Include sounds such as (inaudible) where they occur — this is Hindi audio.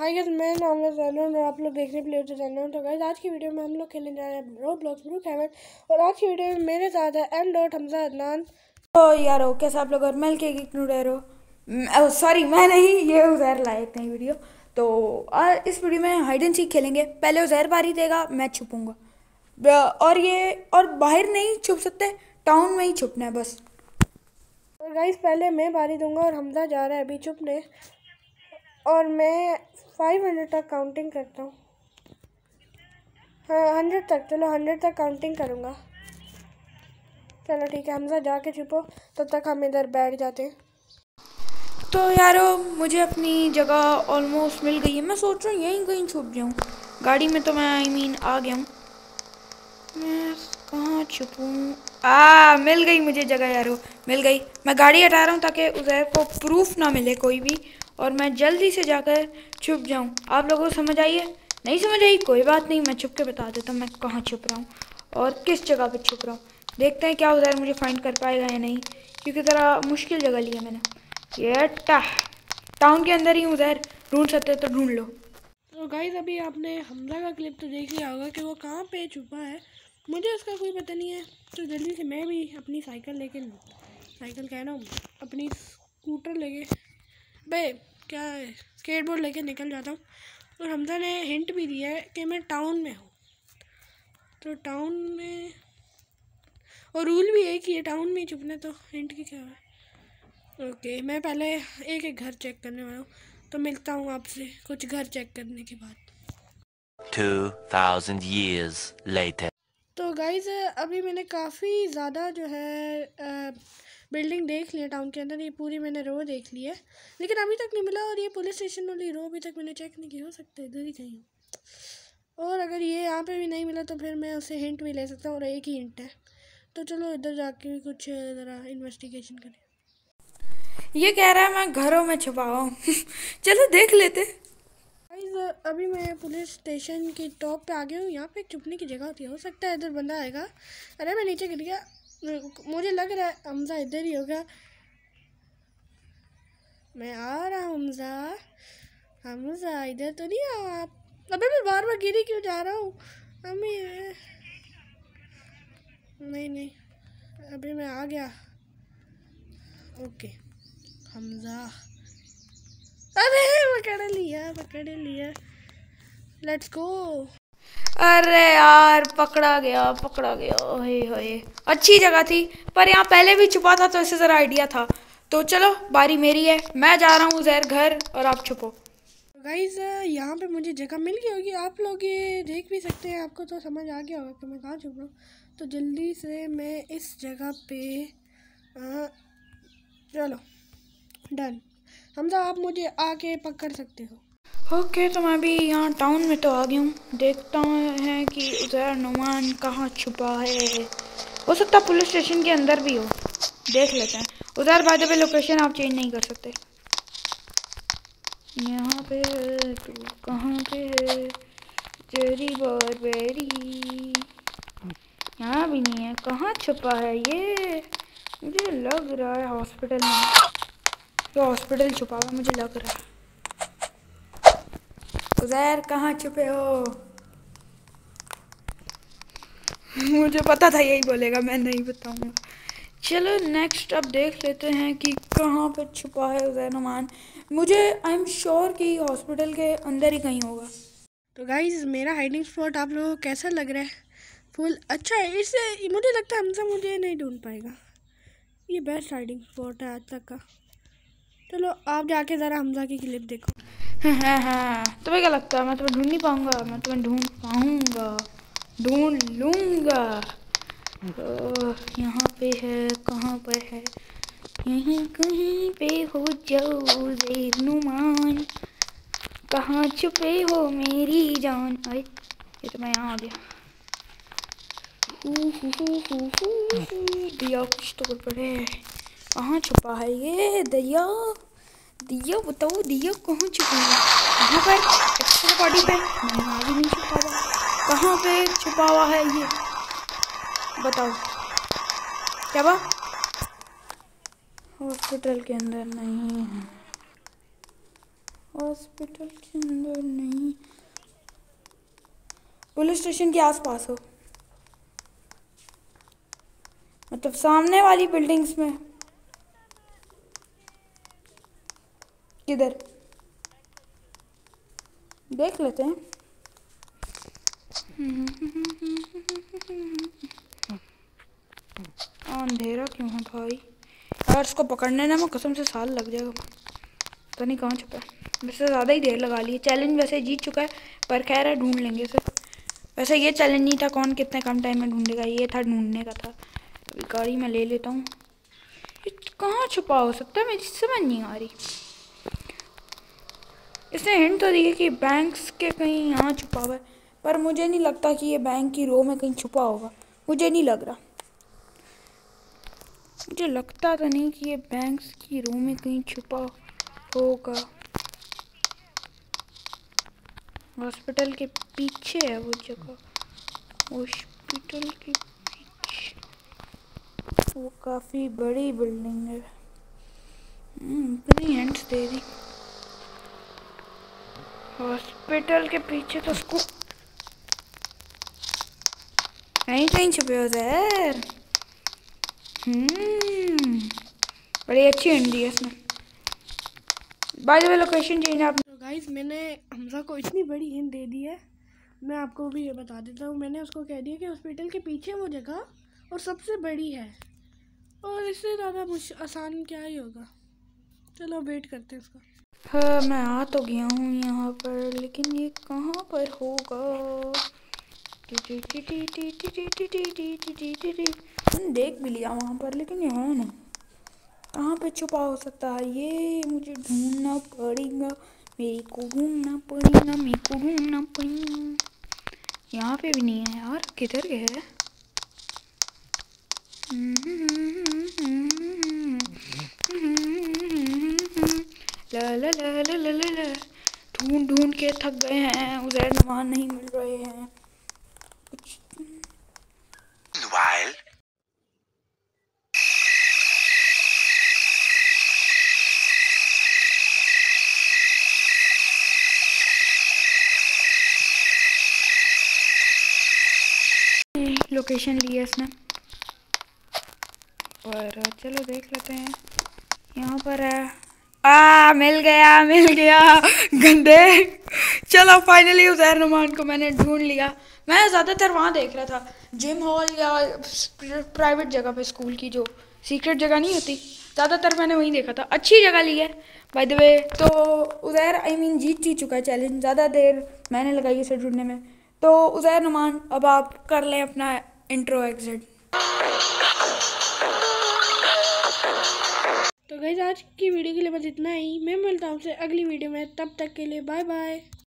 हाय गाइस मैं नाम है जैनन और आप लोग देखने के लिए तो जैनन तो गाइस आज की वीडियो में हम लोग खेलने जा रहे हैं ब्रो ब्लॉक्स ब्रू कैवन और आज की वीडियो में मेरे साथ है एम डॉट हमजा अदनान तो यारो कैसे आप लोग और मिल के रो। सॉरी मैं नहीं ये उजैर लायक नहीं वीडियो तो आ, इस वीडियो में हाइड एंड सीख खेलेंगे। पहले उजैर बारी देगा मैं छुपूँगा। और ये और बाहर नहीं छुप सकते टाउन में ही छुपना है बस। और गाइस पहले मैं बारी दूँगा और हमजा जा रहा है अभी छुपने। और मैं फाइव हंड्रेड तक काउंटिंग करता हूँ। हाँ हंड्रेड तक चलो हंड्रेड तक काउंटिंग करूँगा। चलो ठीक है हमजा जाके छुपो तब तक हम इधर बैठ जाते हैं। तो यारो मुझे अपनी जगह ऑलमोस्ट मिल गई है। मैं सोच रहा हूँ यहीं कहीं छुप जाऊँ। गाड़ी में तो मैं आई I मीन mean, आ गया हूँ। मैं कहाँ छुपूँ? आ मिल गई मुझे जगह यारो मिल गई। मैं गाड़ी हटा रहा हूँ ताकि उधर को प्रूफ ना मिले कोई भी। और मैं जल्दी से जाकर छुप जाऊँ। आप लोगों को समझ आइए नहीं समझ आई? कोई बात नहीं, मैं छुप के बता देता हूँ मैं कहाँ छुप रहा हूँ और किस जगह पे छुप रहा हूँ। देखते हैं क्या उधर मुझे फाइंड कर पाएगा या नहीं, क्योंकि ज़रा मुश्किल जगह लिया मैंने। ये टाउन के अंदर ही उधर। ढूंढ सकते तो ढूंढ लो। तो गाइज़ अभी आपने हमला का क्लिप तो देख लिया होगा कि वो कहाँ पे छुपा है। मुझे उसका कोई पता नहीं है। तो जल्दी से मैं भी अपनी साइकिल लेके साइकिल कह रहा हूँ, अपनी स्कूटर लेके। भाई क्या है? स्केटबोर्ड लेके निकल जाता हूँ। और हमजा ने हिंट भी दिया है कि मैं टाउन में हूँ। तो टाउन में और रूल भी है कि है टाउन में चुपने तो हिंट की क्या है? ओके मैं पहले एक एक घर चेक करने वाला हूँ। तो मिलता हूँ आपसे कुछ घर चेक करने के बाद। 2000 years later तो गाइज़ अभी मैंने काफ़ी ज़्यादा जो है आ, बिल्डिंग देख लिया टाउन के अंदर ये पूरी मैंने रो देख ली है। लेकिन अभी तक नहीं मिला और ये पुलिस स्टेशन वाली रो अभी तक मैंने चेक नहीं की हो सकता इधर ही कहीं और अगर ये यहाँ पे भी नहीं मिला तो फिर मैं उसे हिंट भी ले सकता हूँ और एक ही हिंट है। तो चलो इधर जाके भी कुछ ज़रा इन्वेस्टिगेशन करें। ये कह रहा है मैं घरों में छुपा हूँ। (laughs) चलो देख लेते। अभी मैं पुलिस स्टेशन की टॉप पे आ गया हूँ। यहाँ पे छुपने की जगह होती है। हो सकता है इधर बंदा आएगा। अरे मैं नीचे गिर गया। मुझे लग रहा है हमजा इधर ही होगा। मैं आ रहा हूँ हमजा हमजा इधर तो नहीं आओ आप। अबे मैं बार बार गिरी क्यों जा रहा हूँ? अम्मी, नहीं नहीं। अभी मैं आ गया। ओके। हमजा अरे पकड़ लिया पकड़ लिया। लेट्स गो अरे यार, पकड़ा गया पकड़ा गया। हे हे अच्छी जगह थी, पर यहाँ पहले भी छुपा था तो इससे ज़रा आइडिया था। तो चलो, बारी मेरी है। मैं जा रहा हूँ जहर घर और आप छुपो। गाइज़ यहाँ पे मुझे जगह मिल गई होगी। आप लोग ये देख भी सकते हैं। आपको तो समझ आ गया होगा कि मैं कहाँ छुप रहा हूँ। तो जल्दी से मैं इस जगह पे चलो। डन हमजा, आप मुझे आके पकड़ सकते हो। ओके तो मैं अभी यहाँ टाउन में तो आ गया हूँ। देखता हूँ है कि उधर नुमान कहाँ छुपा है। हो सकता पुलिस स्टेशन के अंदर भी हो। देख लेते हैं। उधर बाद पे लोकेशन आप चेंज नहीं कर सकते। यहाँ पे तू कहाँ पे है? जेरी यहाँ भी नहीं है। कहाँ छुपा है ये? मुझे लग रहा है हॉस्पिटल में। ये हॉस्पिटल छुपा हुआ मुझे लग रहा है। उजैर कहाँ छुपे हो? मुझे पता था यही बोलेगा, मैं नहीं बताऊँगा। चलो नेक्स्ट अब देख लेते हैं कि कहाँ पे छुपा है उजैर नुमान मुझे आई एम श्योर कि हॉस्पिटल के अंदर ही कहीं होगा। तो गाइज़ मेरा हाइडिंग स्पॉट आप लोगों को कैसा लग रहा है? फुल अच्छा है, इससे, मुझे लगता है हमसे मुझे नहीं ढूंढ पाएगा। ये बेस्ट हाइडिंग स्पॉट है आज तक का। चलो, आप जाके ज़रा हमजा की क्लिप देखो। तुम्हें क्या लगता है? मैं तुम्हें ढूंढ नहीं पाऊँगा। मैं तुम्हें ढूंढ पाऊँगा। ढूंढ लूँगा। तो यहाँ पे है, कहाँ पर है? यहीं कहीं पे हो जाओ नुमान कहाँ छुपे हो मेरी जान? अरे, ये तो मैं यहाँ आ गया। दिया कुछ तो पड़े कहाँ छुपा है ये? दरिया। दिया, बताओ, दिया, कहाँ छुपा है कहाँ पर? एक्स्ट्रा बॉडी पे? नहीं भी नहीं छुपा हुआ। कहाँ पे छुपा हुआ है ये? बताओ। क्या बात हॉस्पिटल के अंदर नहीं है। हॉस्पिटल के अंदर नहीं। पुलिस स्टेशन के आसपास हो। मतलब सामने वाली बिल्डिंग्स में। किधर? देख लेते हैं। (laughs) अंधेरा क्यों है भाई? यार इसको पकड़ने ना, मैं कसम से साल लग जाएगा। पता नहीं कहाँ छुपा वैसे ज़्यादा ही देर लगा ली चैलेंज वैसे जीत चुका है, पर खैर है, ढूंढ लेंगे इसे। वैसे ये चैलेंज नहीं था कौन कितने कम टाइम में ढूंढेगा, ये था ढूँढने का था। गाड़ी में ले लेता हूँ। कहाँ छुपा हो सकता है? मेरी समझ नहीं आ रही। इसने हिंट तो दी है कि बैंक्स के कहीं यहाँ छुपा हुआ है पर मुझे नहीं लगता कि ये बैंक की रो में कहीं छुपा होगा। मुझे नहीं लग रहा। मुझे लगता तो नहीं कि ये बैंक्स की रो में कहीं छुपा होगा। हॉस्पिटल के पीछे है वो जगह। हॉस्पिटल के पीछे। वो काफ़ी बड़ी बिल्डिंग है। हम्म, इतनी हिंट्स दे दी। हॉस्पिटल के पीछे तो उसको कहीं कहीं छुपे हो सर हम्म बड़ी अच्छी दी है इसने by the way location change आप तो गाइस मैंने हमजा को इतनी बड़ी हिंट दे दी है। मैं आपको भी ये बता देता हूँ। मैंने उसको कह दिया कि हॉस्पिटल के पीछे वो जगह और सबसे बड़ी है। और इससे ज़्यादा मुश आसान क्या ही होगा। चलो वेट करते हैं उसका। हाँ मैं आ तो गया हूँ यहाँ पर लेकिन ये कहाँ पर होगा देख भी लिया वहाँ पर लेकिन ये है ना कहाँ पे छुपा हो सकता है ये मुझे ढूंढना पड़ेगा मेरे को ढूंढना पड़ेगा मेरे को ढूंढना पड़ेगा यहाँ पे भी नहीं है यार किधर गया है ला ला ला ला ला ला ला। ढूंढ ढूंढ के थक गए हैं उजैर नमान नहीं मिल रहे हैं। लोकेशन ली है इसने। और चलो देख लेते हैं। यहाँ पर है। आ मिल गया मिल गया। गंदे। चलो फाइनली उजैर नुमान को मैंने ढूंढ लिया। मैं ज़्यादातर वहाँ देख रहा था। जिम हॉल या प्राइवेट जगह पे स्कूल की जो सीक्रेट जगह नहीं होती, ज़्यादातर मैंने वहीं देखा था। अच्छी जगह ली है। बाय द वे तो उजैर आई मीन जीत ही चुका है चैलेंज ज़्यादा देर मैंने लगाई उसे ढूँढने में। तो उजैर नुमान अब आप कर लें अपना इंट्रो एग्जिट गाइज़ आज की वीडियो के लिए बस इतना ही। मैं मिलता हूँ आपसे अगली वीडियो में। तब तक के लिए बाय बाय